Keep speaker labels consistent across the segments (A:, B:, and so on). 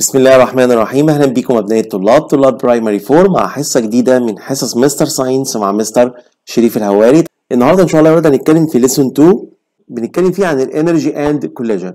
A: بسم الله الرحمن الرحيم. أهلا بكم ابناء الطلاب. طلاب primary 4 مع حصة جديدة من حصص مستر science مع مستر شريف الهواري. النهارده إن شاء الله هنبدا نتكلم في lesson 2 بنتكلم فيه عن ال energy and collision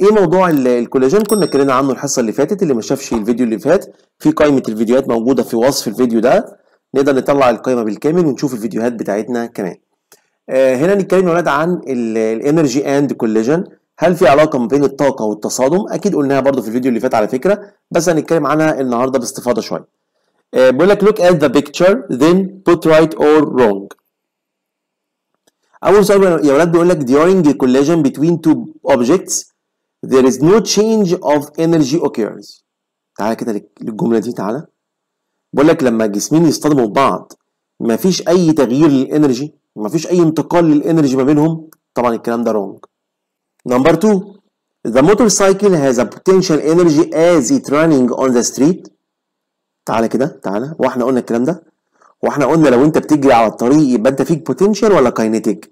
A: إيه موضوع ال- ال collision كنا اتكلمنا عنه الحصة اللي فاتت اللي ما شافش الفيديو اللي فات. في قائمة الفيديوهات موجودة في وصف الفيديو ده. نقدر نطلع القائمة بالكامل ونشوف الفيديوهات بتاعتنا كمان. آه هنا نتكلم يا عن ال energy and collision هل في علاقة ما بين الطاقة والتصادم؟ أكيد قلناها برضو في الفيديو اللي فات على فكرة بس هنتكلم عنها النهارده باستفاضة شوية. آه بيقول لك look at the picture then put right or wrong. أول سؤال يا ولاد بيقول لك during collision between two objects there is no change of energy occurs تعالى كده للجملة دي تعالى بيقول لك لما جسمين يصطدموا ببعض مفيش أي تغيير للإنرجي مفيش أي انتقال للإنرجي ما بينهم. طبعا الكلام ده wrong. Number two, the motorcycle has a potential energy as it running on the street. تعالى كده تعالى وإحنا قلنا الكلام ده وإحنا قلنا لو انت بتجري على الطريق يبقى انت فيك potential ولا kinetic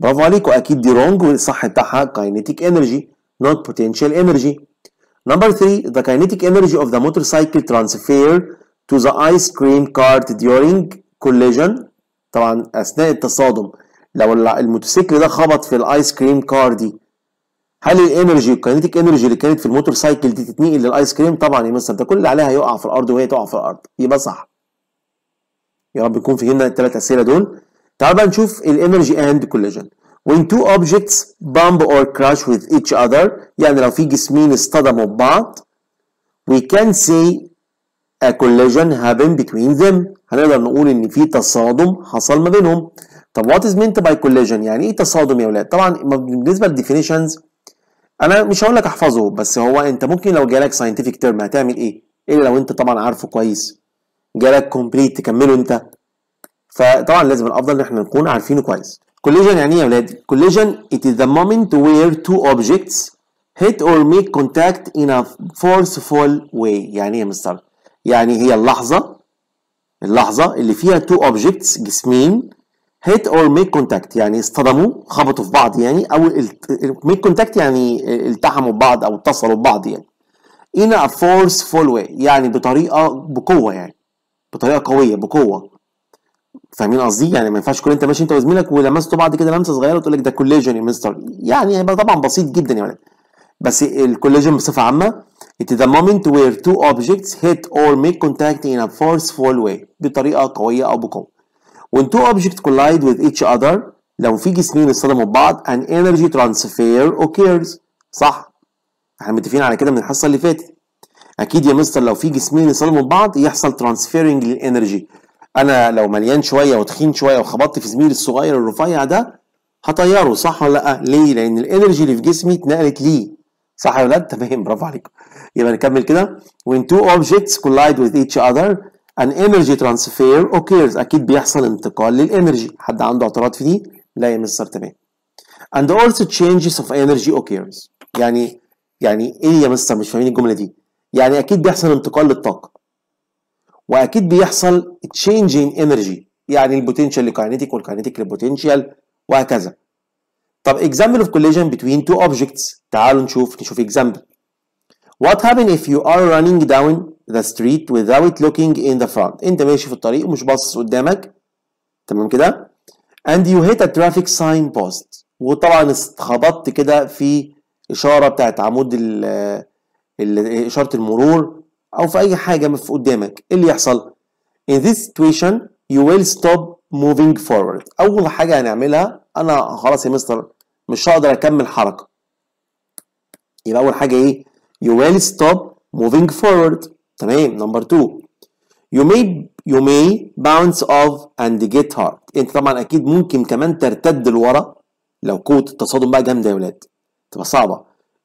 A: برافو عليك واكيد دي wrong والصح بتاعها kinetic energy not potential energy Number three, the kinetic energy of the motorcycle transfer to the ice cream cart during collision. طبعا اثناء التصادم لو الموتوسيكل ده خبط في ال ice cream car دي هل ال energy ال kinetic energy اللي كانت في ال motorcycle دي تتنقل لل ice cream؟ طبعا يا مستر ده كل اللي عليها هيقع في الأرض وهي تقع في الأرض. يبقى صح. يا رب يكون فهمنا الثلاث أسئلة دول. تعال بقى نشوف ال energy and collision when two objects bump or crash with each other يعني لو في جسمين اصطدموا ببعض we can say a collision happened between them. هنقدر نقول إن في تصادم حصل ما بينهم. طب what is meant by collision يعني إيه تصادم يا ولاد؟ طبعا بالنسبة لل definitions أنا مش هقول لك احفظه بس هو انت ممكن لو جالك scientific term هتعمل إيه؟ الا لو انت طبعا عارفه كويس. جالك complete تكمله انت. فطبعا لازم الافضل إن إحنا نكون عارفينه كويس. collision يعني إيه يا ولاد collision it is the moment where two objects hit or make contact in a forceful way. يعني إيه يا مستر؟ يعني هي اللحظة اللحظة اللي فيها two objects جسمين hit or make contact. يعني اصطدموا خبطوا في بعض يعني أو make contact يعني التحموا ببعض أو اتصلوا ببعض يعني. In a forceful way يعني بطريقة بقوة يعني. بطريقة قوية بقوة. فاهمين قصدي؟ يعني ما ينفعش تكون أنت ماشي أنت وزميلك ولمستوا بعض كده لمسة صغيرة وتقول لك ده كوليجن يا مستر. يعني هيبقى طبعا بسيط جدا يا ولاد. بس ال collision بصفة عامة it is the moment where two objects hit or make contact in a forceful way بطريقة قوية أو بقوة. When two objects collide with each other لو في جسمين اصطدموا ببعض an energy transfer occurs. صح. إحنا متفقين على كده من الحصة اللي فاتت. أكيد يا مستر لو في جسمين اصطدموا ببعض يحصل transferring لل energy أنا لو مليان شوية وتخين شوية وخبطت في زميلي الصغير الرفيع ده هطيره صح ولا لأ؟ ليه؟ لأن ال energy اللي في جسمي اتنقلت ليه. صح يا ولاد؟ تمام برافو عليكم. يبقى نكمل كده. When two objects collide with each other an energy transfer occurs. أكيد بيحصل انتقال لل energy حد عنده اعتراض في دي؟ لا يا مستر تمام. And also changes of energy occurs. يعني يعني إيه يا مستر مش فاهمين الجملة دي. يعني أكيد بيحصل انتقال للطاقة. وأكيد بيحصل change in energy. يعني البوتنشال لكاينيتيك والكاينيتيك للبوتنشال وهكذا. طب example of collision between two objects. تعالوا نشوف نشوف example. What happen if you are running down the street without looking in the front. انت ماشي في الطريق ومش باصص قدامك. تمام كده؟ And you hit a traffic sign post وطبعا اتخبطت كده في إشارة بتاعت عمود ال ال إشارة المرور أو في أي حاجة في قدامك. إيه اللي يحصل؟ In this situation you will stop moving forward. أول حاجة هنعملها أنا خلاص يا مستر مش هقدر أكمل حركة. يبقى أول حاجة إيه؟ You will stop moving forward. تمام؟ نمبر 2 you may you may bounce off and get hurt. انت طبعا أكيد ممكن كمان ترتد لورا لو قوه التصادم بقى جامده يا ولاد. تبقى صعبة.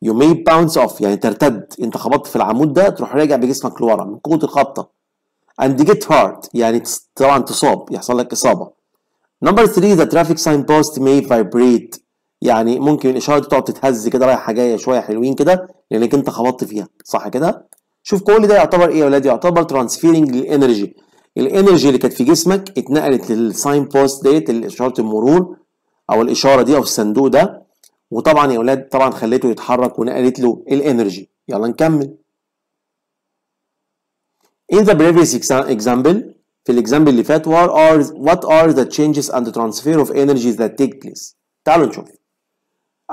A: You may bounce off يعني ترتد. انت خبطت في العمود ده تروح راجع بجسمك لورا من قوة الخبطة. And get hurt يعني طبعا تصاب يحصل لك إصابة. number 3 the traffic sign post may vibrate. يعني ممكن الإشارة دي تقعد تتهز كده رايحة جاية شوية حلوين كده لأنك انت خبطت فيها. صح كده؟ شوف كل ده يعتبر إيه يا ولاد؟ يعتبر transferring لل energy ال energy اللي كانت في جسمك اتنقلت لل sign post ديت إشارة المرور أو الإشارة دي أو الصندوق ده. وطبعا يا ولاد طبعا خليته يتحرك ونقلت له ال energy يلا نكمل. In the previous example في ال example اللي فات what are what are the changes and the transfer of energies that take place تعالوا نشوف.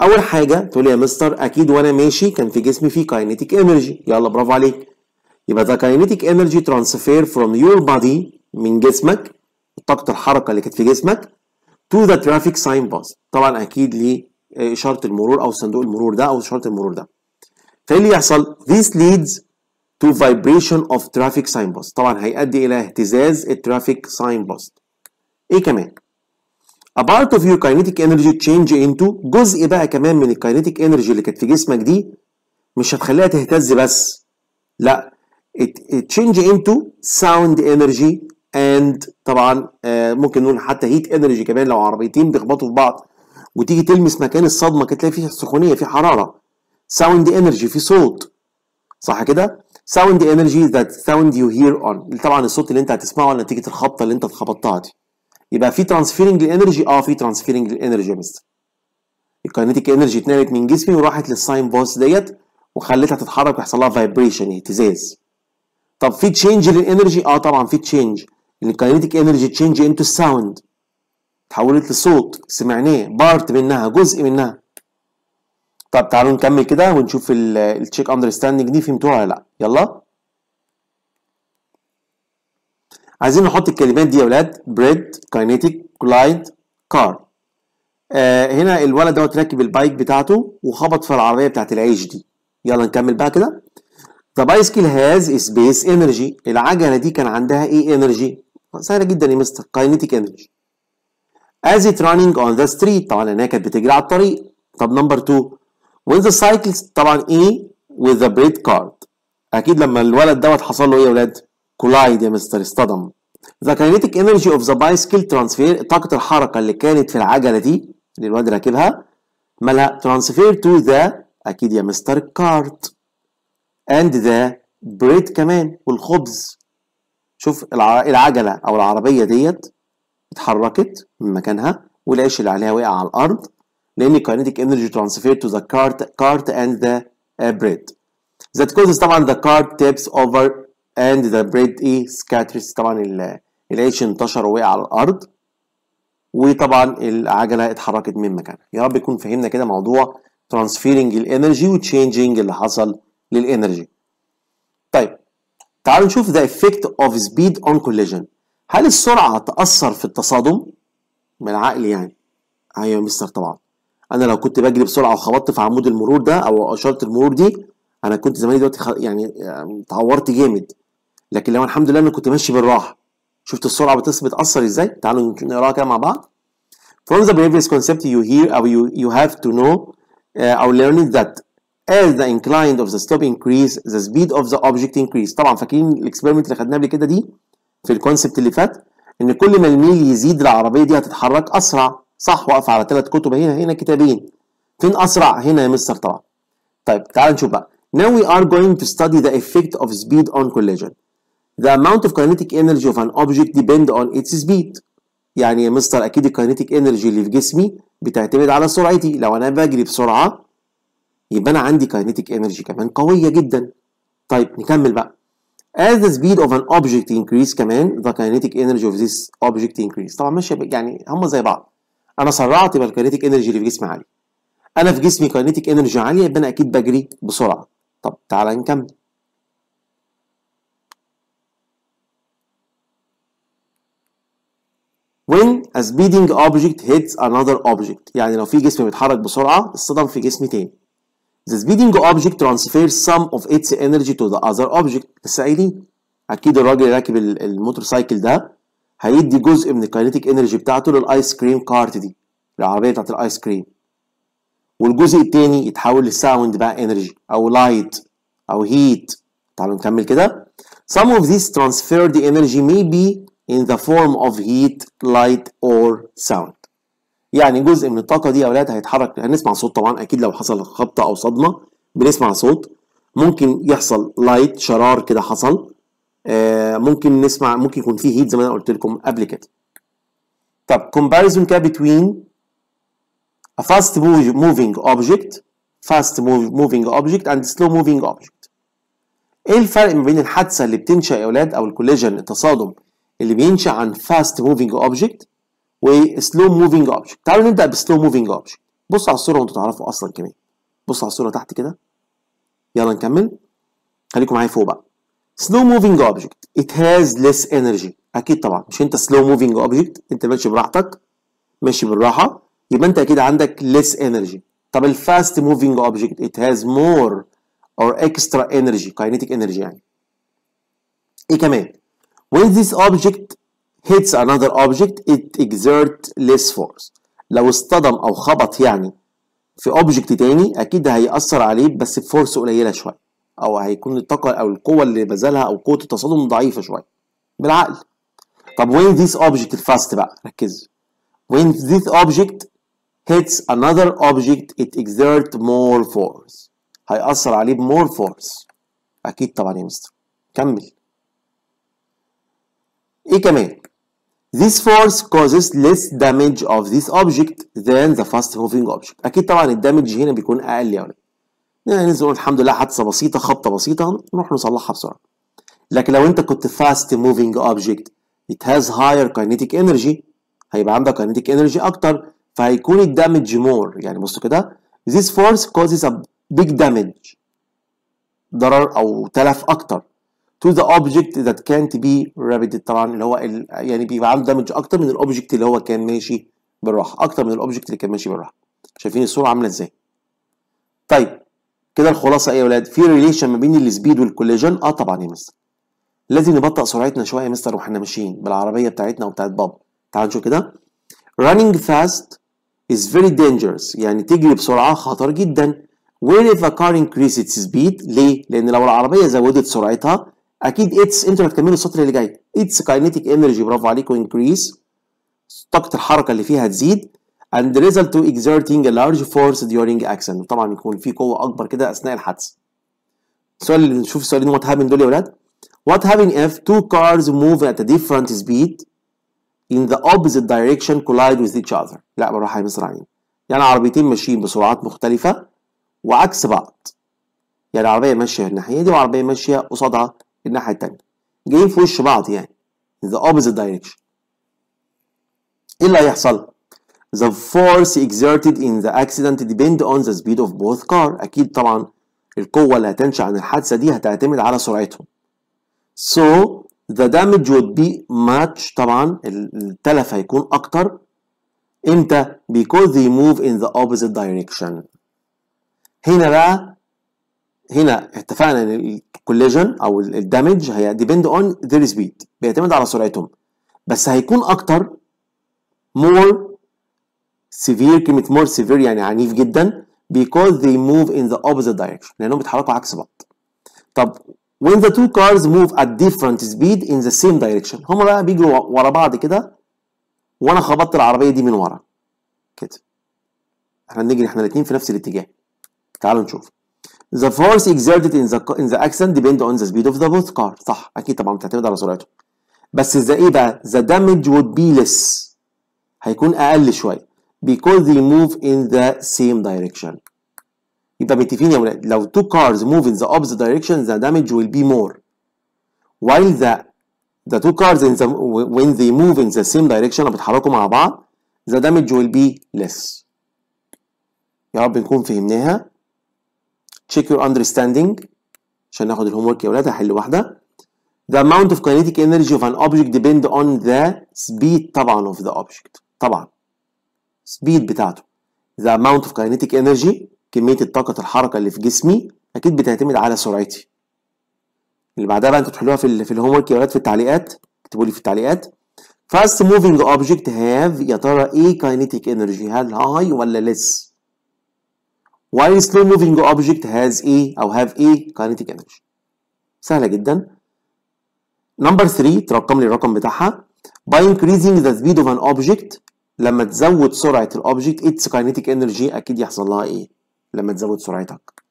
A: أول حاجة تقول لي يا مستر أكيد وأنا ماشي كان في جسمي في kinetic energy. يلا برافو عليك. يبقى the kinetic energy transfer from your body من جسمك طاقة الحركة اللي كانت في جسمك to the traffic sign post طبعا أكيد لاشاره المرور أو صندوق المرور ده أو إشارة المرور ده. فإيه اللي يحصل؟ This leads to vibration of traffic sign post طبعا هيؤدي إلى اهتزاز ال traffic sign post إيه كمان؟ A part of your kinetic energy change into جزء بقى كمان من ال kinetic energy اللي كانت في جسمك دي مش هتخليها تهتز بس. لا change into sound energy and طبعا آه ممكن نقول حتى heat energy كمان لو عربيتين بيخبطوا في بعض. وتيجي تلمس مكان الصدمة كده تلاقي فيه سخونية فيه حرارة. Sound energy في صوت. صح كده؟ Sound energy that sound you hear on. طبعا الصوت اللي انت هتسمعه نتيجة الخبطة اللي انت اتخبطتها دي. يبقى في transferring لل energy آه في transferring لل energy يا مستر. ال kinetic energy اتنقلت من جسمي وراحت لل sign post ديت وخلتها تتحرك ويحصل لها vibration اهتزاز. طب في change لل energy آه طبعا في change ال kinetic energy change into ال sound اتحولت لصوت سمعناه part منها جزء منها. طب تعالوا نكمل كده ونشوف ال check understanding دي فهمتوها ولا لأ. يلا. عايزين نحط الكلمات دي يا ولاد. bread kinetic collide car هنا الولد دوت راكب ال bike بتاعته وخبط في العربية بتاعت العيش دي. يلا نكمل بقى كده. The bicycle has space energy. العجلة دي كان عندها إيه energy سهلة جدا يا مستر. kinetic energy as it running on the street. طبعا لأنها كانت بتجري على الطريق. طب number 2 when the cycle طبعا إيه؟ With the bread car أكيد لما الولد دوت حصل له إيه يا ولاد؟ collide يا مستر اصطدم. The kinetic energy of the bicycle transfer طاقة الحركة اللي كانت في العجلة دي اللي الواد راكبها مالها transfer to the أكيد يا مستر cart and the bread كمان والخبز. شوف العجلة أو العربية ديت اتحركت من مكانها والعيش اللي عليها وقع على لأن kinetic energy transfer to the cart, cart and the uh, bread that causes طبعا the cart tips over and the bread إيه scatters طبعا العيش انتشر ووقع على الأرض وطبعا العجلة اتحركت من مكانها. يا رب يكون فهمنا كده موضوع transferring ال energy و changing اللي حصل لل energy طيب تعالوا نشوف the effect of speed on collision. هل السرعة تاثر في التصادم؟ من العقل يعني. أيوه يا مستر طبعا. أنا لو كنت بجري بسرعة وخبطت في عمود المرور ده أو اشاره المرور دي أنا كنت زماني دلوقتي. يعني اتعورت جامد. لكن لو الحمد لله أنا كنت ماشي بالراحة شفت السرعة بتأثر إزاي؟ تعالوا نقرأها كده مع بعض. From the previous concept you hear أو you, you have to know uh, or learn that as the incline of the slope increase the speed of the object increase. طبعا فاكرين ال experiment اللي خدناه قبل كده دي؟ في ال concept اللي فات إن كل ما الميل يزيد العربية دي هتتحرك أسرع. صح واقفة على ثلاث كتب هنا هنا كتابين. فين أسرع؟ هنا يا مستر طبعا طيب تعال نشوف بقى. Now we are going to study the effect of speed on collision. The amount of kinetic energy of an object depend on its speed. يعني يا مستر أكيد ال kinetic energy اللي في جسمي بتعتمد على سرعتي، لو أنا بجري بسرعة يبقى أنا عندي kinetic energy كمان قوية جدا. طيب نكمل بقى. As the speed of an object increase كمان the kinetic energy of this object increase. طبعا ماشية يعني هما زي بعض. أنا سرعت يبقى ال kinetic energy اللي في جسمي عالي. أنا في جسمي kinetic energy عالية يبقى أنا أكيد بجري بسرعة. طب تعالى نكمل. When a speeding object hits another object. يعني لو في جسم بيتحرك بسرعة اصطدم في جسم تاني. The speeding object transfers some of its energy to the other object. لسه قايلين أكيد الراجل اللي راكب ال motorcycle ده هيدي جزء من ال kinetic energy بتاعته لل ice cream cart دي العربية بتاعت الآيس كريم. والجزء التاني يتحول ل sound بقى energy أو light أو heat تعالوا نكمل كده. Some of this transferred energy may be in the form of heat, light or sound. يعني جزء من الطاقة دي يا أولاد هيتحرك هنسمع صوت طبعا أكيد لو حصل خبطة أو صدمة بنسمع صوت ممكن يحصل light شرار كده حصل آه ممكن نسمع ممكن يكون فيه heat زي ما أنا قلت لكم قبل كده. طب comparison كده between a fast moving object fast moving object and slow moving object. إيه الفرق ما بين الحادثة اللي بتنشأ يا أولاد أو ال collision التصادم اللي بينشأ عن fast moving object و slow moving object تعالوا نبدأ ب slow moving object بصوا على الصورة وانتوا تعرفوا أصلا كمان. بصوا على الصورة تحت كده. يلا نكمل. خليكم معايا فوق بقى. slow moving object. It has less energy. أكيد طبعا. مش أنت slow moving object. أنت ماشي براحتك. ماشي بالراحة. يبقى أنت أكيد عندك less energy. طب الفاست moving object. It has more or extra energy. Kinetic energy يعني. إيه كمان؟ When this object hits another object it exert less force. لو اصطدم أو خبط يعني في object تاني أكيد هيأثر عليه بس ب force قليلة شوية. أو هيكون الطاقة أو القوة اللي بذلها أو قوة التصادم ضعيفة شوية. بالعقل. طب when this object ال fast بقى ركز. When this object hits another object it exert more force. هيأثر عليه ب more force أكيد طبعا يا مستر. كمل. إيه كمان This force causes less damage of this object than the fast moving object. أكيد طبعا ال damage هنا بيكون أقل ولد. يعني ننزل نقول الحمد لله حادثة بسيطة خبطة بسيطة نروح نصلحها بسرعة. لكن لو أنت كنت fast moving object it has higher kinetic energy هيبقى عندك kinetic energy أكتر فهيكون ال damage more يعني بصوا كده This force causes a big damage ضرر أو تلف أكتر to the object that can't be repaired طبعا اللي هو ال... يعني بيبقى عنده damage أكتر من ال object اللي هو كان ماشي بالراحة. أكتر من ال object اللي كان ماشي بالراحة. شايفين الصورة عاملة إزاي؟ طيب كده الخلاصة إيه يا ولاد؟ في relation ما بين ال speed وال collision آه طبعا يا مستر. لازم نبطئ سرعتنا شوية يا مستر وإحنا ماشيين بالعربية بتاعتنا وبتاعت بابا. تعال نشوف كده. Running fast is very dangerous. يعني تجري بسرعة خطر جدا. Where if a car increases its speed ليه؟ لأن لو العربية زودت سرعتها أكيد its أنتوا هتكملوا السطر اللي جاي؟ its kinetic energy برافو عليكم increase طاقة الحركة اللي فيها تزيد and result to exerting a large force during action. طبعا يكون في قوة أكبر كده أثناء الحادثة. السؤال اللي نشوف السؤالين what happened دول يا ولاد؟ what happened if two cars move at a different speed in the opposite direction collide with each other? لا بالراحه يا مستر عين يعني عربيتين ماشيين بسرعات مختلفة وعكس بعض. يعني عربية ماشية الناحية دي وعربية ماشية قصادها الناحية التانية جايين في وش بعض يعني in the opposite direction إيه اللي هيحصل؟ The force exerted in the accident depend on the speed of both car أكيد طبعا القوة اللي هتنشأ عن الحادثة دي هتعتمد على سرعتهم So the damage would be much طبعا التلف هيكون أكتر إمتى؟ Because they move in the opposite direction هنا بقى هنا اتفقنا إن ال collision أو ال damage هي depend on their speed بيعتمد على سرعتهم. بس هيكون أكتر more severe كلمة more severe يعني عنيف جدا because they move in the opposite direction لأنهم بيتحركوا عكس بعض. طب when the two cars move at different speed in the same direction هما بقى بيجروا ورا بعض كده وأنا خبطت العربية دي من ورا. كده. إحنا بنجري إحنا الاتنين في نفس الاتجاه. تعالوا نشوف. The force exerted in the in the accident depend on the speed of the both car صح أكيد طبعا بتعتمد على سرعته بس the إيه بقى the damage would be less هيكون أقل شوية because they move in the same direction يبقى متفقين يا ولاد لو two cars move in the opposite direction the damage will be more while the the two cars in the when they move in the same direction بيتحركوا مع بعض the damage will be less يا رب نكون فهمناها check your understanding. عشان ناخد الهوم ورك يا ولاد هحل واحدة. The amount of kinetic energy of an object depend on the speed طبعا of the object. طبعا. speed بتاعته. The amount of kinetic energy كمية الطاقة الحركة اللي في جسمي أكيد بتعتمد على سرعتي. اللي بعدها بقى أنتوا تحلوها في في الهوم ورك يا ولاد في التعليقات. اكتبوا لي في التعليقات. Fast moving object have يا ترى إيه kinetic energy هل high ولا less while slow moving object has a أو have a kinetic energy سهلة جدا number 3 ترقم لي الرقم بتاعها by increasing the speed of an object لما تزود سرعة ال object its kinetic energy أكيد يحصل لها إيه لما تزود سرعتك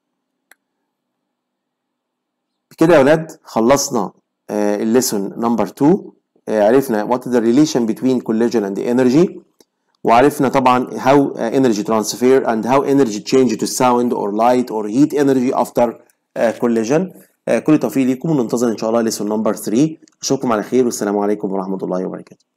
A: بكده يا ولاد خلصنا ال lesson number 2 عرفنا what is the relation between collision and energy وعرفنا طبعا how uh, energy transfer and how energy change to sound or light or heat energy after uh, collision. آه كل التوفيق ليكم وننتظر إن شاء الله lesson number 3 أشوفكم على خير والسلام عليكم ورحمة الله وبركاته.